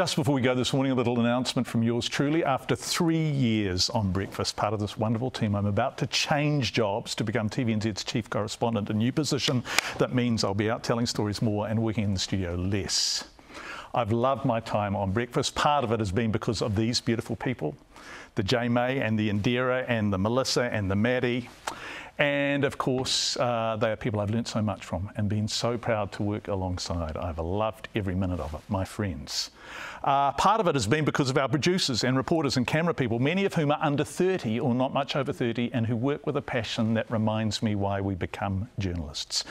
Just before we go this morning, a little announcement from yours truly. After three years on Breakfast, part of this wonderful team, I'm about to change jobs to become TVNZ's chief correspondent, a new position that means I'll be out telling stories more and working in the studio less. I've loved my time on Breakfast. Part of it has been because of these beautiful people the J May and the Indira and the Melissa and the Matty. And of course, uh, they are people I've learnt so much from and been so proud to work alongside. I've loved every minute of it, my friends. Uh, part of it has been because of our producers and reporters and camera people, many of whom are under 30 or not much over 30 and who work with a passion that reminds me why we become journalists.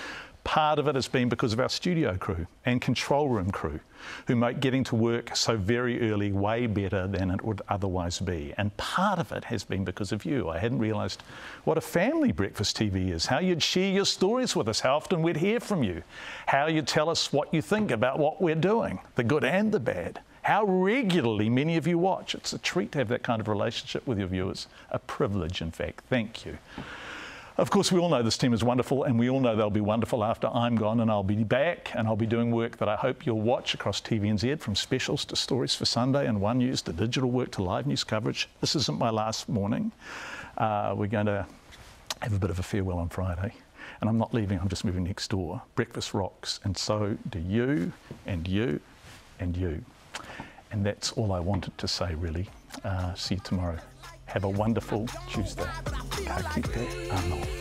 Part of it has been because of our studio crew and control room crew who make getting to work so very early way better than it would otherwise be. And part of it has been because of you. I hadn't realised what a family breakfast TV is, how you'd share your stories with us, how often we'd hear from you, how you'd tell us what you think about what we're doing, the good and the bad. How regularly many of you watch. It's a treat to have that kind of relationship with your viewers. A privilege, in fact. Thank you. Of course, we all know this team is wonderful, and we all know they'll be wonderful after I'm gone, and I'll be back, and I'll be doing work that I hope you'll watch across TVNZ, from specials to stories for Sunday and One News to digital work to live news coverage. This isn't my last morning. Uh, we're going to have a bit of a farewell on Friday. And I'm not leaving, I'm just moving next door. Breakfast rocks, and so do you, and you, and you. And that's all I wanted to say, really. Uh, see you tomorrow. Have a wonderful Tuesday. が来てあの